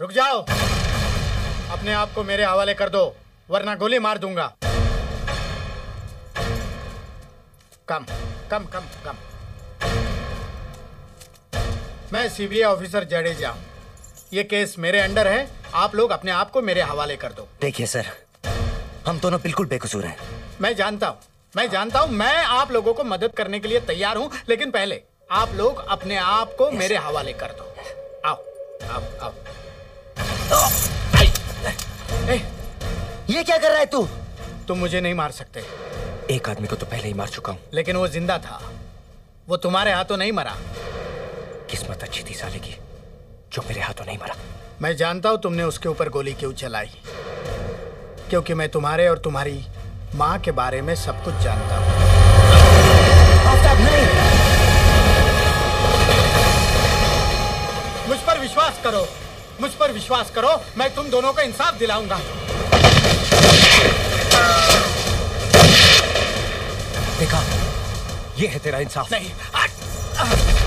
रुक जाओ। अपने आप को मेरे हवाले कर दो वरना गोली मार दूँगा। कम कम कम कम। मैं सीबीआई ऑफिसर जडेजा हूँ। ये केस मेरे अंडर है आप लोग अपने आप को मेरे हवाले कर दो। देखिए सर हम दोनों बिल्कुल बेकसूर हैं। मैं जानता हूँ मैं जानता हूँ मैं आप लोगों को मदद करने के लिए तैयार हूँ लेकिन पहले आप लोग अपने आप को मेरे हवाले कर दो। आओ आओ आओ। ये क्या कर रहा है तू? तुम मुझे नहीं मार सकते। एक आदमी को तो पहले ही मार चुका हूँ। लेकिन वो ज़िंदा था। वो तुम्हारे हाथों नहीं मरा। किस्मत अच्छी थी साले की जो मेरे हाथों नहीं मरा। मैं जानता हूँ तुमने उसके ऊपर गोली क्यों चलाई। क्योंकि मैं तुम्हारे और तुम्हारी माँ के बारे में सब कुछ जानता हूँ। मुझ पर विश्वास करो। मुझ पर विश्वास करो। मैं तुम दोनों को इंसाफ दिलाऊँगा। देखा ये है तेरा इंसाफ नहीं हट!